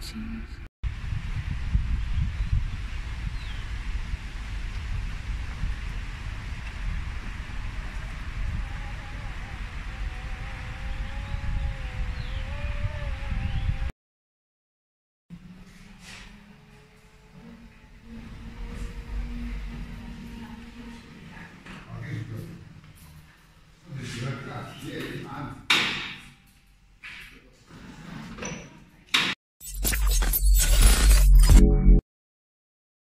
jeez. Okay, Yeah, I'm